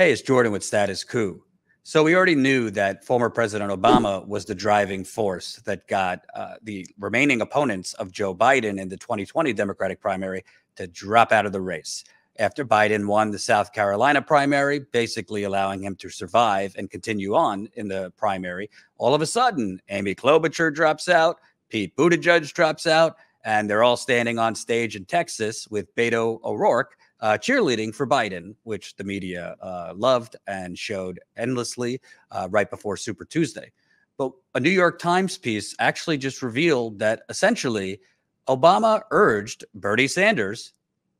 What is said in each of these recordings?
Hey, it's Jordan with Status Coup. So we already knew that former President Obama was the driving force that got uh, the remaining opponents of Joe Biden in the 2020 Democratic primary to drop out of the race after Biden won the South Carolina primary, basically allowing him to survive and continue on in the primary. All of a sudden, Amy Klobuchar drops out, Pete Buttigieg drops out, and they're all standing on stage in Texas with Beto O'Rourke uh, cheerleading for Biden, which the media uh, loved and showed endlessly uh, right before Super Tuesday. But a New York Times piece actually just revealed that essentially Obama urged Bernie Sanders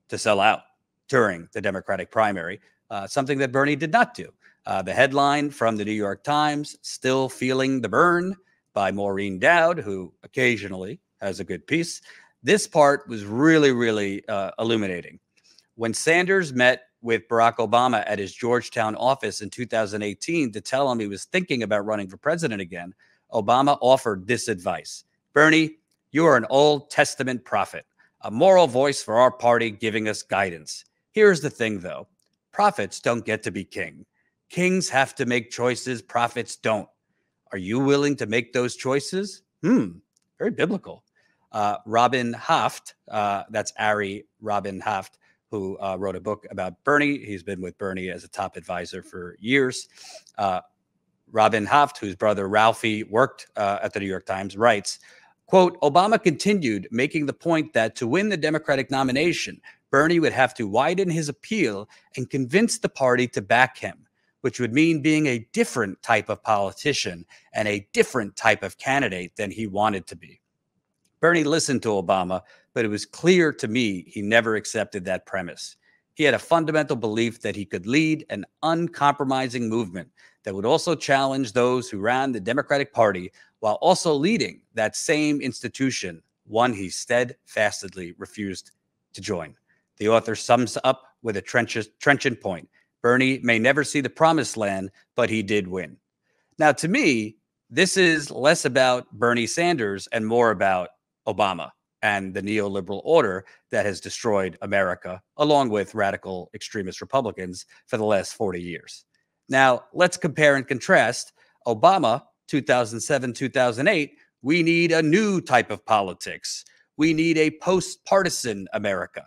to sell out during the Democratic primary, uh, something that Bernie did not do. Uh, the headline from the New York Times Still Feeling the Burn by Maureen Dowd, who occasionally has a good piece. This part was really, really uh, illuminating. When Sanders met with Barack Obama at his Georgetown office in 2018 to tell him he was thinking about running for president again, Obama offered this advice Bernie, you are an Old Testament prophet, a moral voice for our party giving us guidance. Here's the thing, though prophets don't get to be king. Kings have to make choices, prophets don't. Are you willing to make those choices? Hmm, very biblical. Uh, Rabin-Havt, uh, that's Ari Rabin-Havt, who uh, wrote a book about Bernie. He's been with Bernie as a top advisor for years. Uh, Rabin-Havt, whose brother Ralphie worked uh, at the New York Times, writes, quote, Obama continued making the point that to win the Democratic nomination, Bernie would have to widen his appeal and convince the party to back him, which would mean being a different type of politician and a different type of candidate than he wanted to be. Bernie listened to Obama but it was clear to me he never accepted that premise. He had a fundamental belief that he could lead an uncompromising movement that would also challenge those who ran the Democratic Party while also leading that same institution, one he steadfastly refused to join. The author sums up with a trenchant point Bernie may never see the promised land, but he did win. Now, to me, this is less about Bernie Sanders and more about Obama and the neoliberal order that has destroyed America, along with radical extremist Republicans for the last 40 years. Now, let's compare and contrast Obama, 2007, 2008. We need a new type of politics. We need a post partisan America.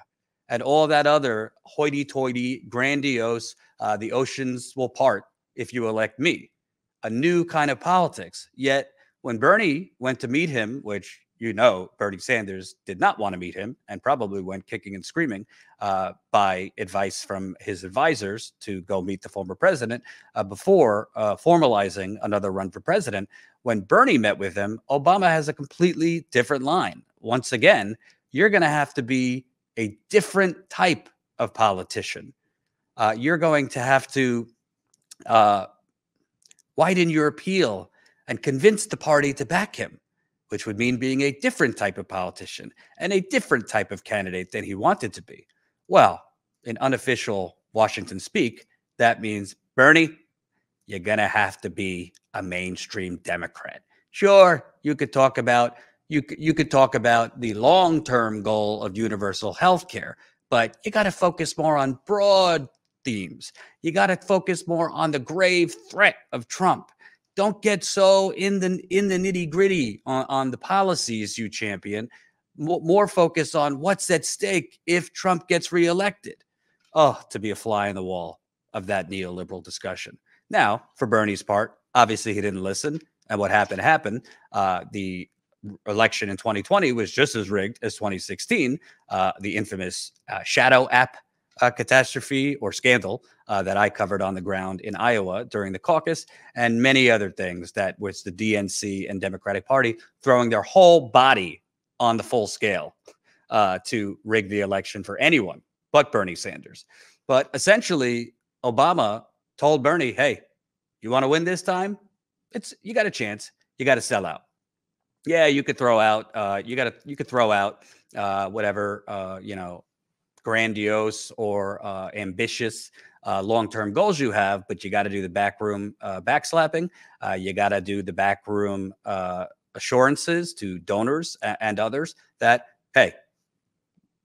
And all that other hoity toity, grandiose, uh, the oceans will part if you elect me. A new kind of politics. Yet, when Bernie went to meet him, which you know Bernie Sanders did not want to meet him and probably went kicking and screaming uh, by advice from his advisors to go meet the former president uh, before uh, formalizing another run for president. When Bernie met with him, Obama has a completely different line. Once again, you're going to have to be a different type of politician. Uh, you're going to have to uh, widen your appeal and convince the party to back him which would mean being a different type of politician and a different type of candidate than he wanted to be. Well, in unofficial Washington speak, that means Bernie, you're going to have to be a mainstream Democrat. Sure, you could talk about you you could talk about the long-term goal of universal health care, but you got to focus more on broad themes. You got to focus more on the grave threat of Trump don't get so in the in the nitty gritty on, on the policies you champion. more focus on what's at stake if Trump gets reelected. Oh, to be a fly in the wall of that neoliberal discussion. Now, for Bernie's part, obviously he didn't listen, and what happened happened. Uh, the election in 2020 was just as rigged as 2016. Uh, the infamous uh, shadow app uh, catastrophe or scandal uh, that I covered on the ground in Iowa during the caucus, and many other things that was the DNC and Democratic Party throwing their whole body on the full scale uh, to rig the election for anyone but Bernie Sanders. But essentially, Obama told Bernie, "Hey, you want to win this time? It's you got a chance. You got to sell out. Yeah, you could throw out. Uh, you got to you could throw out uh, whatever uh, you know grandiose or uh, ambitious uh, long-term goals you have, but you got to do the backroom uh, backslapping. Uh, you got to do the backroom uh, assurances to donors and, others that hey,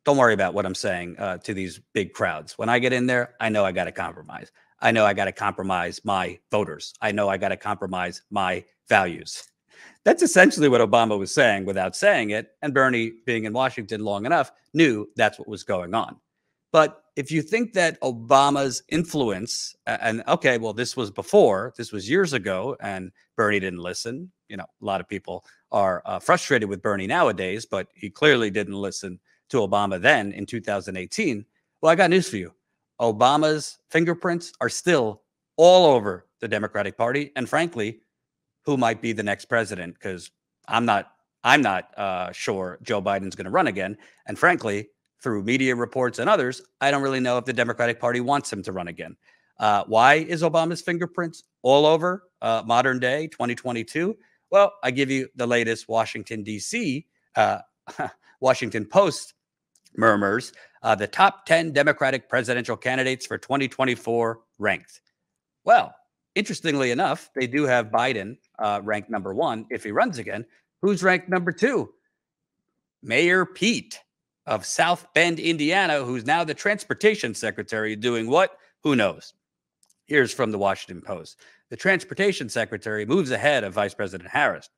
don't worry about what I'm saying uh, to these big crowds. When I get in there, I know I got to compromise. I know I got to compromise my voters. I know I got to compromise my values. That's essentially what Obama was saying without saying it. And Bernie, being in Washington long enough, knew that's what was going on. But if you think that Obama's influence, and okay, well, this was before, this was years ago, and Bernie didn't listen. You know, a lot of people are uh, frustrated with Bernie nowadays, but he clearly didn't listen to Obama then in 2018. Well, I got news for you. Obama's fingerprints are still all over the Democratic Party, and frankly, who might be the next president? Because I'm not, I'm not uh, sure Joe Biden's going to run again, and frankly, through media reports and others, I don't really know if the Democratic Party wants him to run again. Uh, why is Obama's fingerprints all over uh, modern day 2022? Well, I give you the latest Washington, D.C., uh, Washington Post murmurs uh, the top 10 Democratic presidential candidates for 2024 ranked. Well, interestingly enough, they do have Biden uh, ranked number one if he runs again. Who's ranked number two? Mayor Pete of South Bend, Indiana, who's now the transportation secretary, doing what? Who knows? Here's from the Washington Post. The transportation secretary moves ahead of Vice President Harris,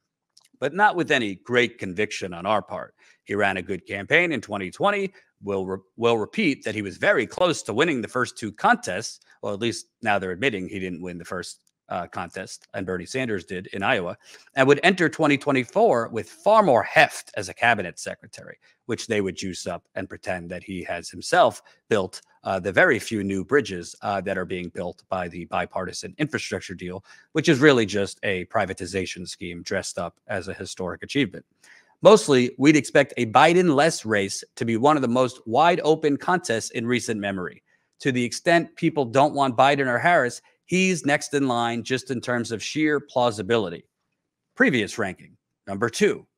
but not with any great conviction on our part. He ran a good campaign in 2020. Will re- will repeat that he was very close to winning the first two contests. Well, at least now they're admitting he didn't win the first uh, contest, and Bernie Sanders did in Iowa, and would enter 2024 with far more heft as a cabinet secretary, which they would juice up and pretend that he has himself built uh, the very few new bridges uh, that are being built by the bipartisan infrastructure deal, which is really just a privatization scheme dressed up as a historic achievement. Mostly, we'd expect a Biden less race to be one of the most wide open contests in recent memory. To the extent people don't want Biden or Harris, He's next in line just in terms of sheer plausibility. Previous ranking, number two.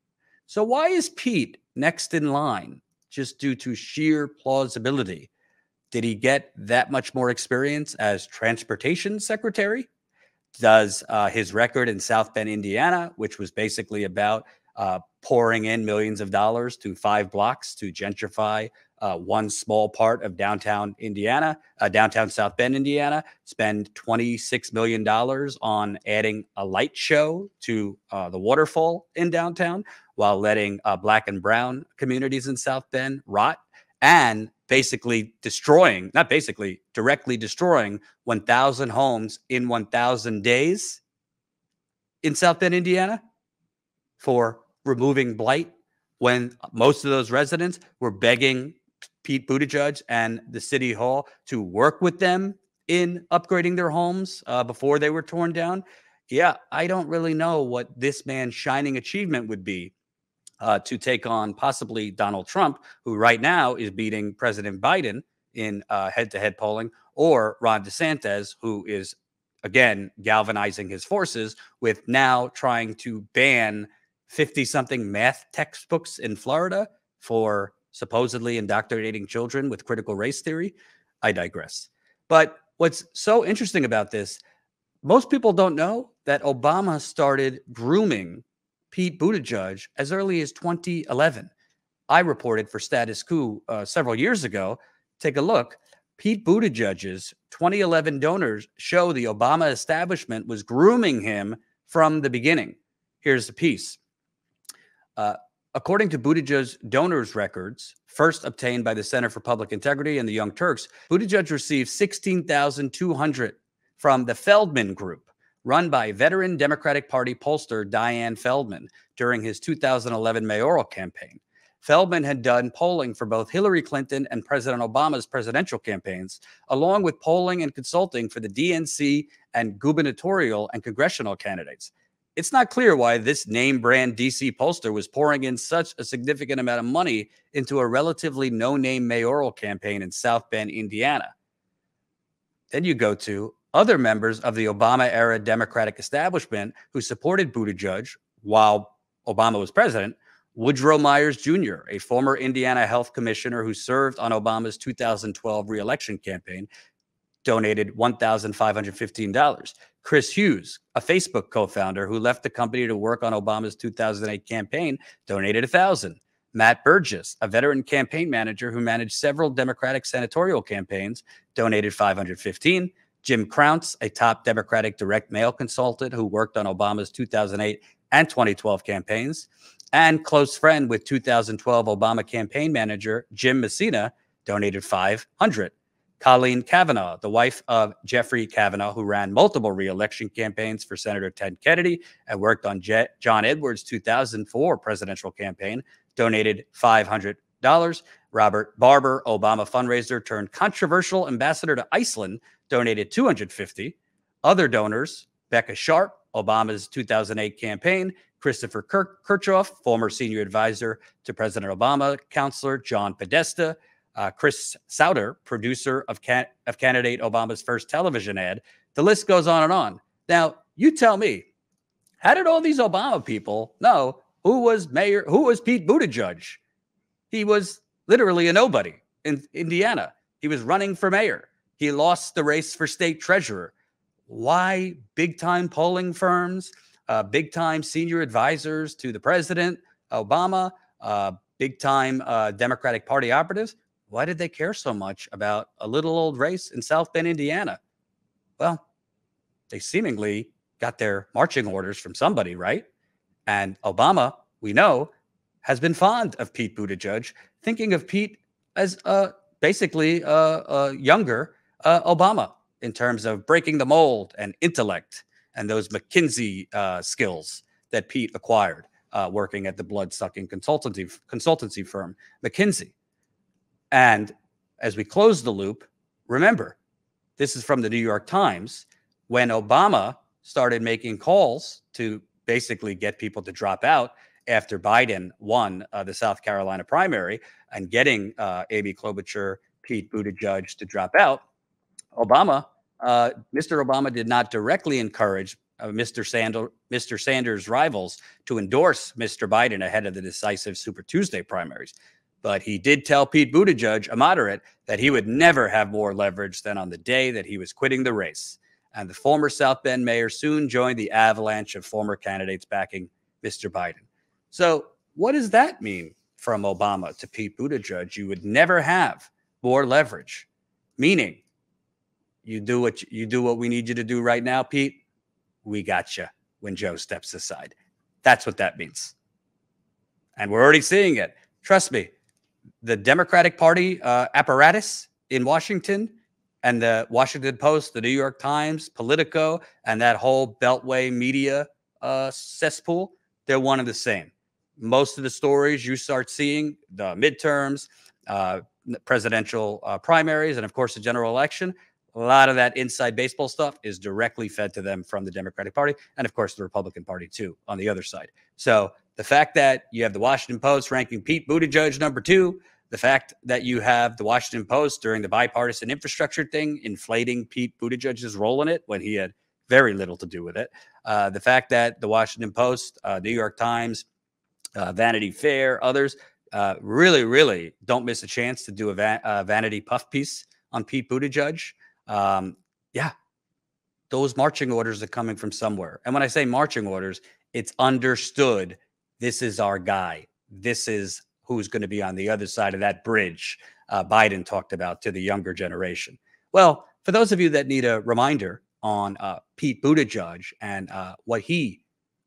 So, why is Pete next in line just due to sheer plausibility? Did he get that much more experience as transportation secretary? Does uh, his record in South Bend, Indiana, which was basically about uh, pouring in millions of dollars to five blocks to gentrify uh, one small part of downtown Indiana, uh, downtown South Bend, Indiana, spend $26 million on adding a light show to uh, the waterfall in downtown while letting uh, black and brown communities in South Bend rot and basically destroying, not basically, directly destroying 1,000 homes in 1,000 days in South Bend, Indiana for removing blight when most of those residents were begging Pete Buttigieg and the city hall to work with them in upgrading their homes uh, before they were torn down. Yeah, I don't really know what this man's shining achievement would be uh, to take on possibly Donald Trump, who right now is beating President Biden in head to head polling, or Ron DeSantis, who is again galvanizing his forces with now trying to ban 50 something math textbooks in Florida for supposedly indoctrinating children with critical race theory. I digress. But what's so interesting about this, most people don't know that Obama started grooming Pete Buttigieg as early as 2011. I reported for Status Coup uh, several years ago. Take a look. Pete Buttigieg's 2011 donors show the Obama establishment was grooming him from the beginning. Here's the piece. Uh, According to Buttigieg's donors records, first obtained by the Center for Public Integrity and the Young Turks, Buttigieg received 16,200 from the Feldman Group, run by veteran Democratic Party pollster Diane Feldman during his 2011 mayoral campaign. Feldman had done polling for both Hillary Clinton and President Obama's presidential campaigns, along with polling and consulting for the DNC and gubernatorial and congressional candidates it's not clear why this name brand DC pollster was pouring in such a significant amount of money into a relatively no name mayoral campaign in South Bend, Indiana. Then you go to other members of the Obama era Democratic establishment who supported Buttigieg while Obama was president. Woodrow Myers Jr., a former Indiana health commissioner who served on Obama's 2012 reelection campaign, donated $1,515. Chris Hughes, a Facebook co-founder who left the company to work on Obama's 2008 campaign, donated a thousand. Matt Burgess, a veteran campaign manager who managed several Democratic senatorial campaigns, donated 515. Jim Crounse, a top Democratic direct mail consultant who worked on Obama's 2008 and 2012 campaigns, and close friend with 2012 Obama campaign manager Jim Messina, donated 500. Colleen Kavanaugh, the wife of Jeffrey Kavanaugh, who ran multiple reelection campaigns for Senator Ted Kennedy and worked on Je- John Edwards' 2004 presidential campaign, donated $500. Robert Barber, Obama fundraiser turned controversial ambassador to Iceland, donated $250. Other donors, Becca Sharp, Obama's 2008 campaign, Christopher Kirchhoff, former senior advisor to President Obama, counselor John Podesta, uh, Chris Sautter, producer of, can- of candidate Obama's first television ad. The list goes on and on. Now, you tell me, how did all these Obama people know who was mayor, who was Pete Buttigieg? He was literally a nobody in Indiana. He was running for mayor. He lost the race for state treasurer. Why big time polling firms, uh, big time senior advisors to the president, Obama, uh, big time uh, Democratic Party operatives? Why did they care so much about a little old race in South Bend, Indiana? Well, they seemingly got their marching orders from somebody, right? And Obama, we know, has been fond of Pete Buttigieg, thinking of Pete as uh, basically a, a younger uh, Obama in terms of breaking the mold and intellect and those McKinsey uh, skills that Pete acquired uh, working at the blood sucking consultancy consultancy firm McKinsey. And as we close the loop, remember, this is from the New York Times. When Obama started making calls to basically get people to drop out after Biden won uh, the South Carolina primary and getting uh, Amy Klobuchar, Pete Buttigieg to drop out, Obama, uh, Mr. Obama did not directly encourage uh, Mr. Sanders, Mr. Sanders' rivals to endorse Mr. Biden ahead of the decisive Super Tuesday primaries. But he did tell Pete Buttigieg, a moderate, that he would never have more leverage than on the day that he was quitting the race. And the former South Bend mayor soon joined the avalanche of former candidates backing Mr. Biden. So, what does that mean from Obama to Pete Buttigieg? You would never have more leverage, meaning you do what you, do what we need you to do right now, Pete. We got you when Joe steps aside. That's what that means. And we're already seeing it. Trust me, the Democratic Party uh, apparatus in Washington and the Washington Post, the New York Times, Politico, and that whole Beltway media uh, cesspool, they're one and the same. Most of the stories you start seeing, the midterms, uh, presidential uh, primaries, and of course the general election, a lot of that inside baseball stuff is directly fed to them from the Democratic Party and, of course, the Republican Party, too, on the other side. So the fact that you have the Washington Post ranking Pete Buttigieg number two, the fact that you have the Washington Post during the bipartisan infrastructure thing inflating Pete Buttigieg's role in it when he had very little to do with it, uh, the fact that the Washington Post, uh, New York Times, uh, Vanity Fair, others uh, really, really don't miss a chance to do a va- Vanity Puff piece on Pete Buttigieg. Um, yeah, those marching orders are coming from somewhere. And when I say marching orders, it's understood this is our guy. This is who's going to be on the other side of that bridge uh, Biden talked about to the younger generation. Well, for those of you that need a reminder on uh, Pete Buttigieg and uh, what he,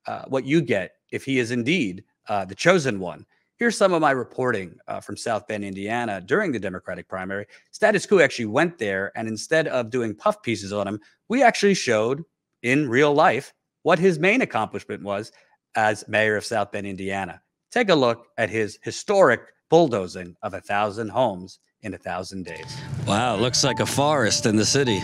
uh, what you get if he is indeed uh, the chosen one, Here's some of my reporting uh, from South Bend, Indiana during the Democratic primary. Status Coup actually went there, and instead of doing puff pieces on him, we actually showed in real life what his main accomplishment was as mayor of South Bend, Indiana. Take a look at his historic bulldozing of a thousand homes in a thousand days. Wow, looks like a forest in the city.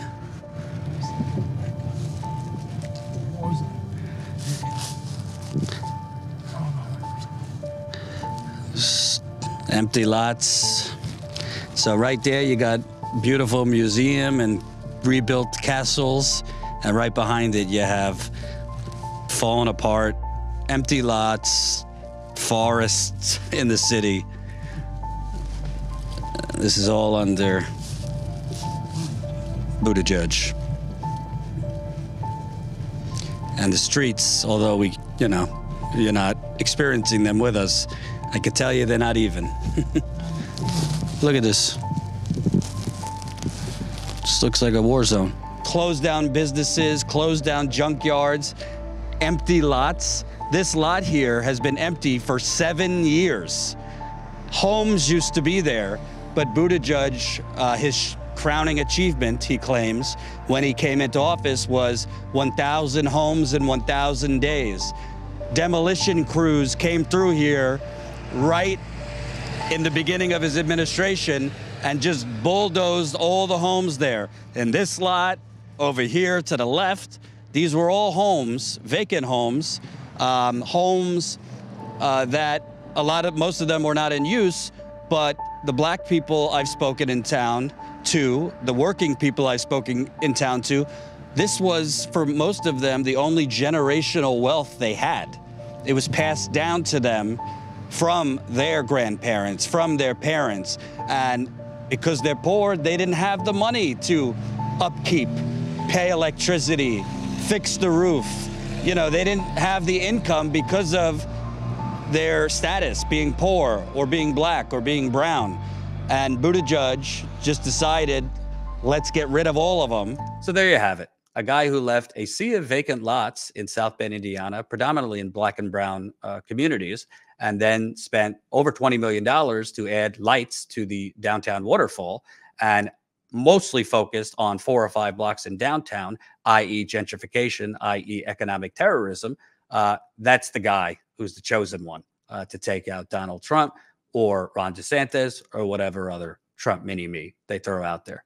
empty lots. So right there, you got beautiful museum and rebuilt castles, and right behind it, you have fallen apart, empty lots, forests in the city. This is all under Buttigieg. And the streets, although we, you know, you're not experiencing them with us, I can tell you they're not even. Look at this. Just looks like a war zone. closed down businesses, closed down junkyards, empty lots. This lot here has been empty for seven years. Homes used to be there, but Buttigieg, uh, his crowning achievement, he claims, when he came into office was 1,000 homes in 1,000 days. Demolition crews came through here right in the beginning of his administration and just bulldozed all the homes there. In this lot, over here to the left, these were all homes, vacant homes, um, homes uh, that a lot of, most of them were not in use, but the black people I've spoken in town to, the working people I've spoken in town to, this was for most of them the only generational wealth they had. It was passed down to them from their grandparents, from their parents. And because they're poor, they didn't have the money to upkeep, pay electricity, fix the roof. You know, they didn't have the income because of their status, being poor or being black or being brown. And Buttigieg just decided, let's get rid of all of them. So there you have it. A guy who left a sea of vacant lots in South Bend, Indiana, predominantly in black and brown uh, communities, and then spent over $20 million to add lights to the downtown waterfall and mostly focused on four or five blocks in downtown, i.e., gentrification, i.e., economic terrorism. Uh, that's the guy who's the chosen one uh, to take out Donald Trump or Ron DeSantis or whatever other Trump mini me they throw out there.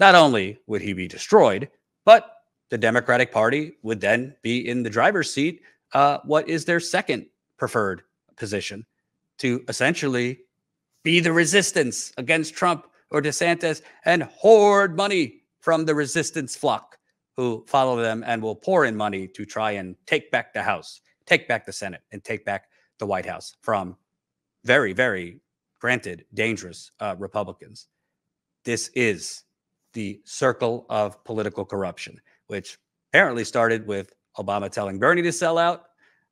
Not only would he be destroyed, but the Democratic Party would then be in the driver's seat. Uh, what is their second preferred position to essentially be the resistance against Trump or DeSantis and hoard money from the resistance flock who follow them and will pour in money to try and take back the House, take back the Senate, and take back the White House from very, very granted dangerous uh, Republicans. This is the circle of political corruption, which apparently started with Obama telling Bernie to sell out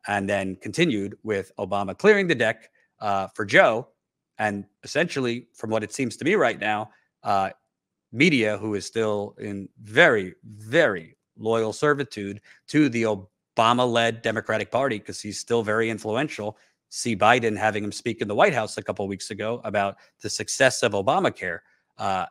and then continued with Obama clearing the deck uh, for Joe. And essentially, from what it seems to me right now, uh, media, who is still in very, very loyal servitude to the Obama led Democratic Party, because he's still very influential. See Biden having him speak in the White House a couple weeks ago about the success of Obamacare, uh,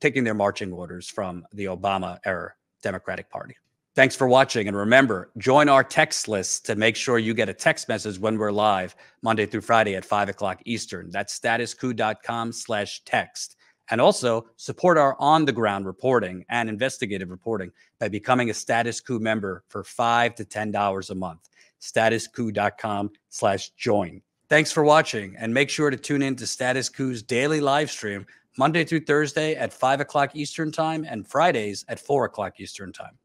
taking their marching orders from the Obama era Democratic Party. Thanks for watching. And remember, join our text list to make sure you get a text message when we're live Monday through Friday at 5 o'clock Eastern. That's statuscoup.com slash text. And also support our on the ground reporting and investigative reporting by becoming a Status Coup member for five to $10 a month. Statuscoup.com slash join. Thanks for watching and make sure to tune in to Status Coup's daily live stream Monday through Thursday at 5 o'clock Eastern Time and Fridays at 4 o'clock Eastern Time.